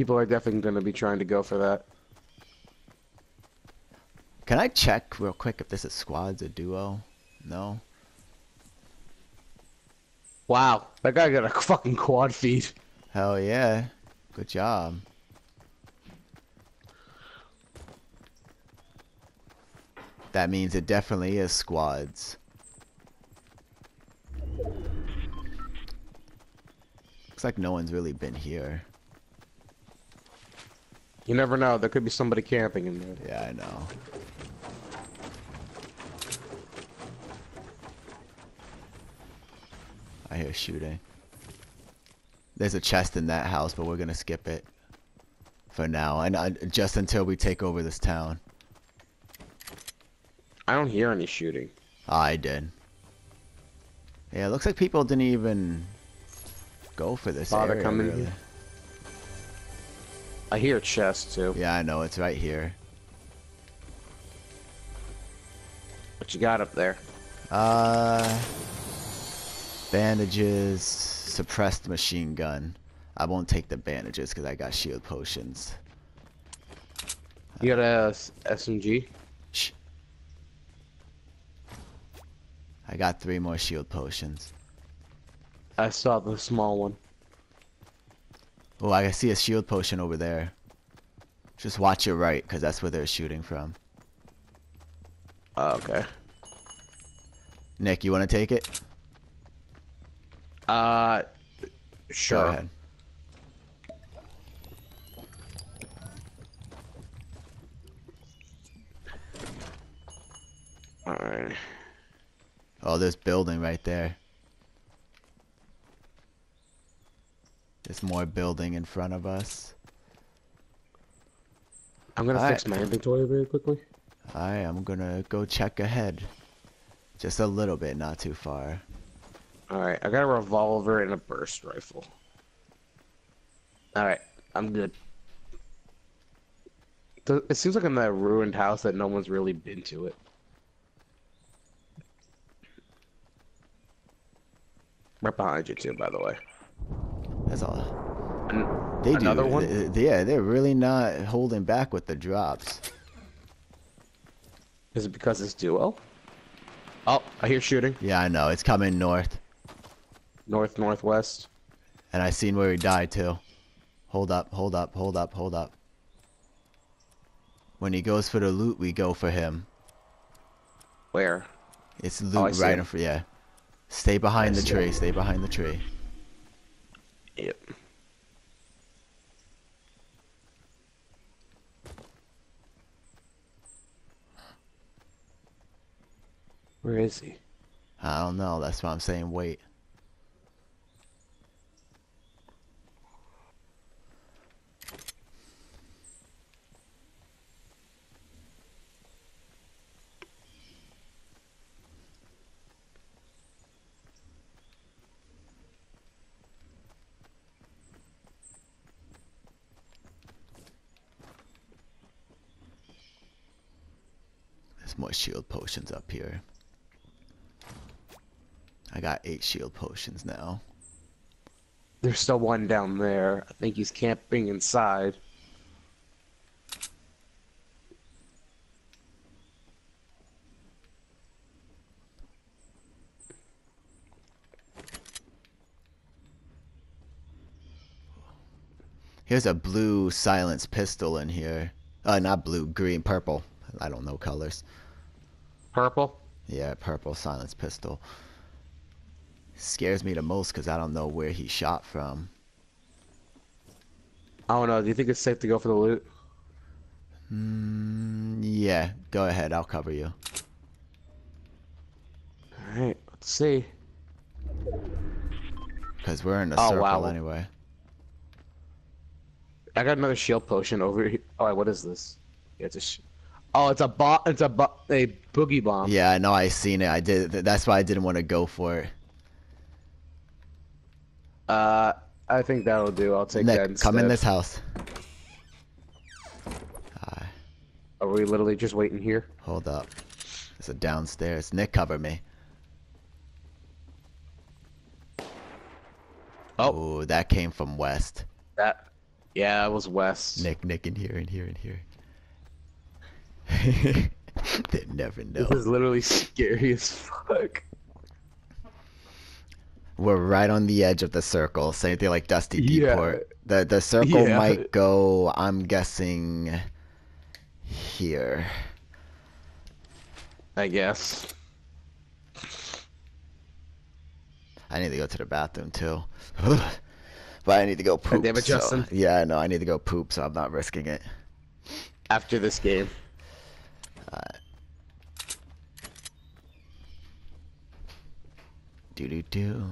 People are definitely going to be trying to go for that. Can I check real quick if this is squads or duo? No. Wow, that guy got a fucking quad feed. Hell yeah. Good job. That means it definitely is squads. Looks like no one's really been here. You never know. There could be somebody camping in there. Yeah, I know. I hear shooting. There's a chest in that house, but we're gonna skip it for now, and uh, just until we take over this town. I don't hear any shooting. Oh, I did. Yeah, it looks like people didn't even go for this Bother area, coming really. I hear a chest too. Yeah, I know it's right here. What you got up there? Uh, bandages, suppressed machine gun. I won't take the bandages because I got shield potions. You got a SMG? Shh. I got three more shield potions. I saw the small one. Oh, I see a shield potion over there. Just watch your right, because that's where they're shooting from. Oh, okay. Nick, you want to take it? Uh, sure. Go ahead. All right. Oh, this building right there. There's more building in front of us. I'm gonna Alright. fix my inventory very quickly. I am gonna go check ahead. Just a little bit, not too far. All right, I got a revolver and a burst rifle. All right, I'm good. It seems like I'm in that ruined house that no one's really been to it. Right behind you too, by the way. That's all. An- They Another do. one? th- Yeah, they're really not holding back with the drops. Is it because it's duo? Oh, I hear shooting. Yeah, I know. It's coming north. North, northwest. And I seen where he died too. Hold up, hold up, hold up, hold up. When he goes for the loot, we go for him. Where? It's Oh, loot see right in front. Yeah. Stay behind I the tree. him. Stay behind the tree. Yep. Where is he? I don't know. That's why I'm saying wait. More shield potions up here. I got eight shield potions now. There's still one down there. I think he's camping inside. Here's a blue silence pistol in here. Uh, not blue, green, purple. I don't know colors. Purple? Yeah, purple silence pistol. Scares me the most because I don't know where he shot from. I don't know. Do you think it's safe to go for the loot? Mm, yeah, go ahead. I'll cover you. Alright, let's see. Because we're in the Oh, circle wow. anyway. I got another shield potion over here. Oh, what is this? Yeah, it's a Oh, it's a bo- it's a bo- a boogie bomb. Yeah, I know. I seen it. I did. That's why I didn't want to go for it. Uh, I think that'll do. I'll take that Nick, instead. come in this house. Are we literally just waiting here? hold up. There's a downstairs. Nick, cover me. Oh. Ooh, that came from west. That Yeah, it was west. Nick, Nick, in here, in here, in here. they never know. This is literally scary as fuck. We're right on the edge of the circle. Same thing like Dusty Yeah. The the circle Yeah. might go. I'm guessing here. I guess. I need to go to the bathroom too. but I need to go poop. damn it, so- Justin. Yeah, I know. I need to go poop, so I'm not risking it. After this game. Do do do.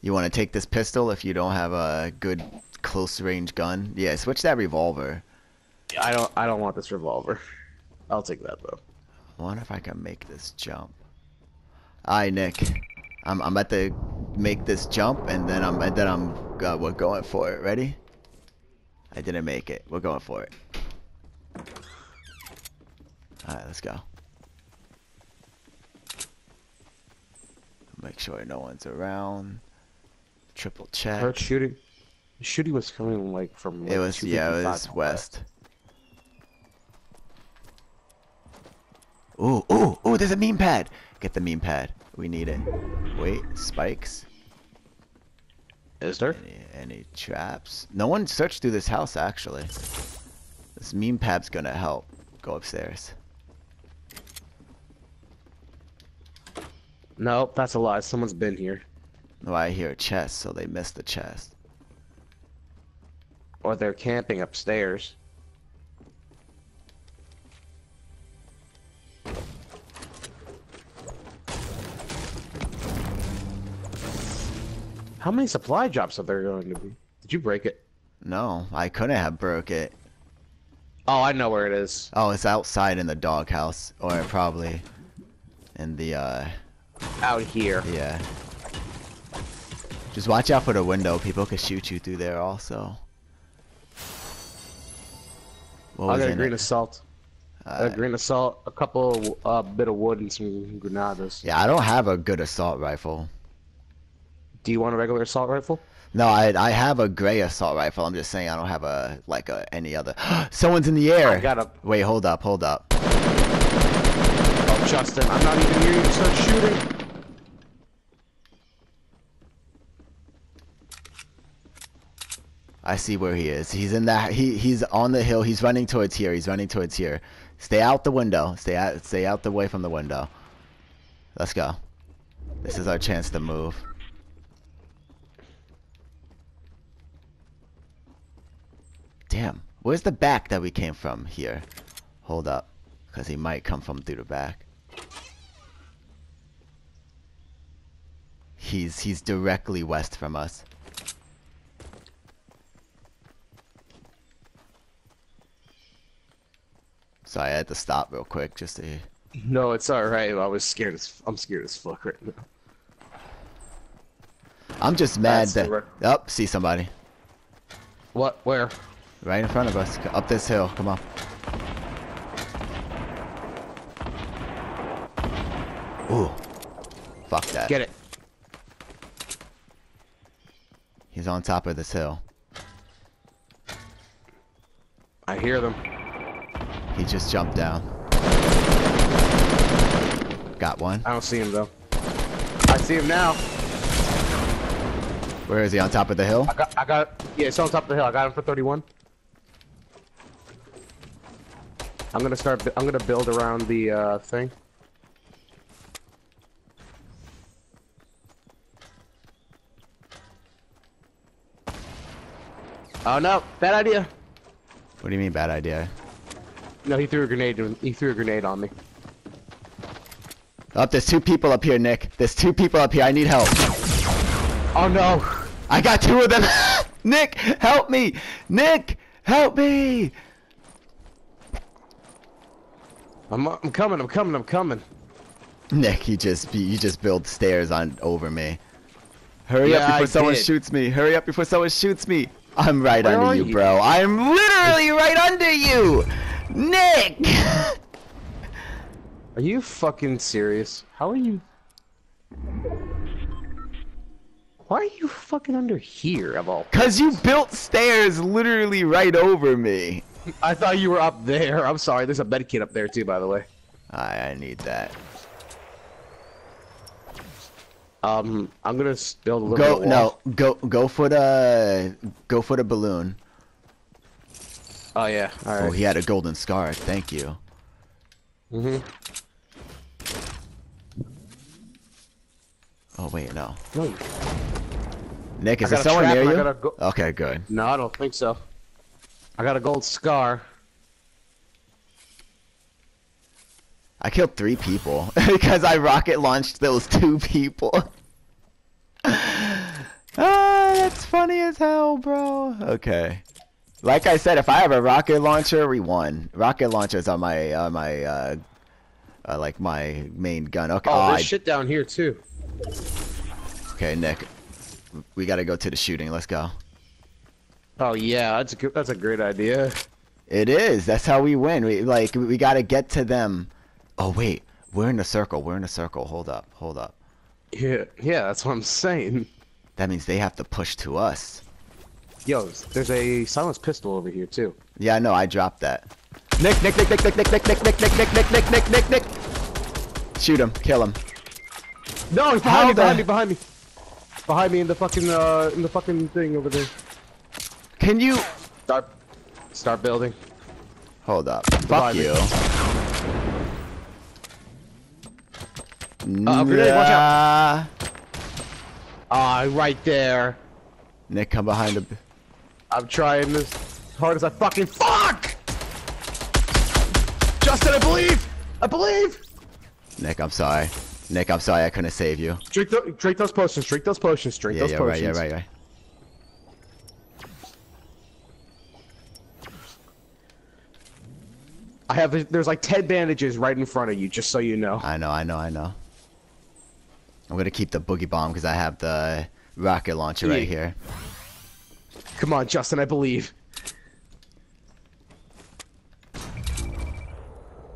You want to take this pistol if you don't have a good close range gun? Yeah, switch that revolver. I don't. I don't want this revolver. I'll take that though. I wonder if I can make this jump. Alright, Nick. I'm I'm about to make this jump, and then I'm and then I'm uh, we're going for it. Ready? I didn't make it. We're going for it. Alright, let's go. Make sure no one's around. Triple check. Heard shooting. The shooting was coming like from. Like, It was yeah, it was west. Ooh, ooh, ooh! There's a meme pad. Get the meme pad. We need it. Wait, spikes. Is there? Any, any traps? No one searched through this house actually. This meme pad's gonna help. Go upstairs. No, that's a lie. Someone's been here, No, I hear a chest, so they missed the chest. or they're camping upstairs. How many supply drops are there going to be? Did you break it? No, I couldn't have broke it. Oh, I know where it is. Oh, it's outside in the doghouse, or probably in the uh, Out here. Yeah. Just watch out for the window. People could shoot you through there also. What I got a green it? assault. Uh, a green assault, a couple, uh, bit of wood, and some granadas. yeah, I don't have a good assault rifle. Do you want a regular assault rifle? No, I I have a gray assault rifle. I'm just saying I don't have a like a any other. Someone's in the air. I got a. Wait, hold up, hold up. Justin, I'm not even here. You start shooting. I see where he is. He's in that. He he's on the hill. He's running towards here. He's running towards here. Stay out the window. Stay out. Stay out the way from the window. Let's go. This is our chance to move. Damn. Where's the back that we came from here? Hold up. Because he might come from through the back. He's he's directly west from us. So I had to stop real quick just to No, it's all right. I was scared as I'm scared as fuck right now. I'm just mad That's that Up, see somebody. What? Where? Right in front of us. Up this hill. Come on. Ooh. Fuck that. Get it. He's on top of this hill. I hear them. He just jumped down. Got one. I don't see him though. I see him now. Where is he? On top of the hill? I got. I got. Yeah, it's on top of the hill. I got him for 31. I'm gonna start. I'm gonna build around the uh, thing. Oh no! Bad idea. What do you mean bad idea? No, he threw a grenade. He threw a grenade on me. Up, there's two people up here, Nick. There's two people up here. I need help. Oh no! I got two of them. Nick, help me. Nick, help me. I'm. I'm coming. I'm coming. I'm coming. Nick, you just you just build stairs on over me. Hurry Yeah, up before I someone did. shoots me. Hurry up before someone shoots me. I'm right Where under you, you? bro. I'm literally right under you. Nick. Are you fucking serious? How are you? Why are you fucking under here, of all? Cause you built stairs literally right over me. I thought you were up there. I'm sorry. There's a med kit up there too, by the way. I, I need that. Um, I'm gonna build a little. Go bit no, go go for the go for the balloon. Oh yeah. All Oh, he had a golden scar. Thank you. Mhm. Oh wait, no. No, Nick, is there someone near you? go- Okay, good. no, I don't think so. I got a gold scar. I killed three people because I rocket launched those two people. ah, that's funny as hell, bro. Okay. Like I said, if I have a rocket launcher, we won. Rocket launchers are my uh, my uh, uh, like my main gun. Okay. Oh, oh, there's I- shit down here too. okay, Nick. We gotta go to the shooting. Let's go. Oh yeah, that's a that's a great idea. It is. That's how we win. We like we gotta get to them. Oh wait, we're in a circle. We're in a circle. Hold up. Hold up. Yeah, yeah, that's what I'm saying. That means they have to push to us. Yo, there's a silenced pistol over here too. Yeah, I know. I dropped that. Nick, Nick, Nick, Nick, Nick, Nick, Nick, Nick, Nick, Nick, Nick, Nick, Nick, Nick, Nick, Nick. Shoot him. Kill him. No, he's How behind me, behind me, behind me. Behind me in the fucking uh in the fucking thing over there. Can you? Start start building. Hold up. Fuck you. Uh, grenade, watch Nah. Ah, right there. Nick, come behind the. I'm trying as hard as I fucking fuck. Justin, I believe. I believe. Nick, I'm sorry. Nick, I'm sorry. I couldn't save you. Drink, th drink those potions. Drink those potions. Drink Yeah, those yeah, right, potions. yeah, right, right. I have. There's like ten bandages right in front of you, just so you know. I know, I know, I know. I'm gonna keep the boogie bomb because I have the rocket launcher right here. Come on, Justin, I believe.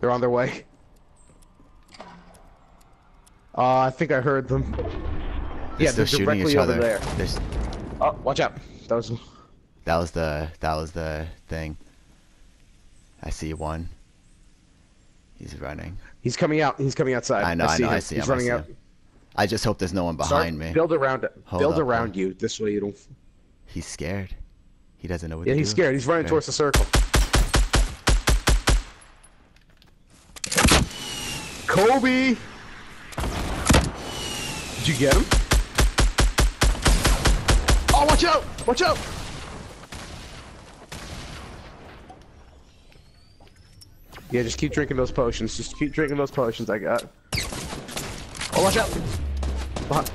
They're on their way. Uh, I think I heard them. They're yeah, they're shooting directly each over other. there. There's- Oh, watch out. That was. That was the that was the thing. I see one. He's running. He's coming out. He's coming outside. I know, I see know, him. I see He's him, running see out. him. I just hope there's no one Start- behind me. Build around. Hold Build up, around hold- you. This way you don't. He's scared. He doesn't know what Yeah, he's do. scared. He's running towards the circle. Kobe! Did you get him? Oh, watch out! Watch out! Yeah, just keep drinking those potions. Just keep drinking those potions I got. Oh, watch out! Behind-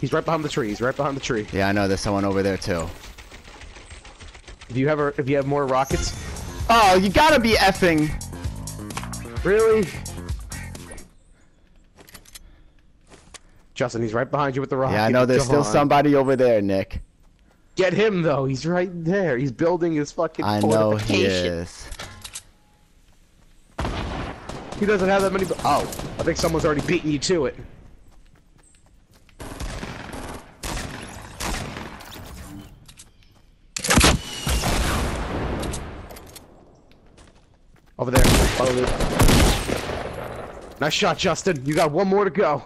He's right behind the tree. He's right behind the tree. Yeah, I know. There's someone over there too. If you have a, if you have more rockets, Oh, you gotta be effing. really? Justin, he's right behind you with the rocket. Yeah, I know. There's Come still on. somebody over there, Nick. Get him though. He's right there. He's building his fucking. I know he is. He doesn't have that many. Oh, I think someone's already beaten you to it. Over there. Over there. Nice shot, Justin. You got one more to go.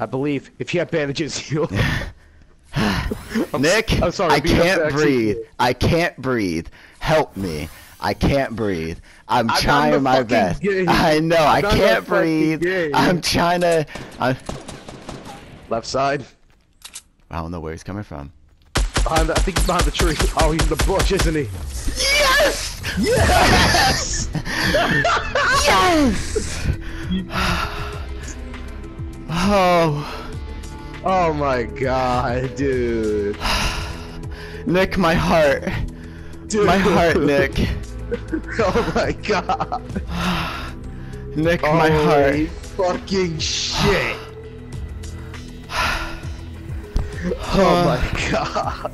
I believe if you have bandages, you'll. Nick, I'm sorry, I can't the breathe. I can't breathe. Help me. I can't breathe. I'm, I'm trying my best. game. I know. I I'm not can't breathe. game. I'm trying to. Left side. I don't know where he's coming from. Behind the, I think he's behind the tree. Oh, he's in the bush, isn't he? Yes! Yes! Yes! Oh, Oh my god, dude. Nick, my heart. dude. My heart, Nick. Oh my god. Nick, my heart. Holy fucking shit. Uh, oh my god.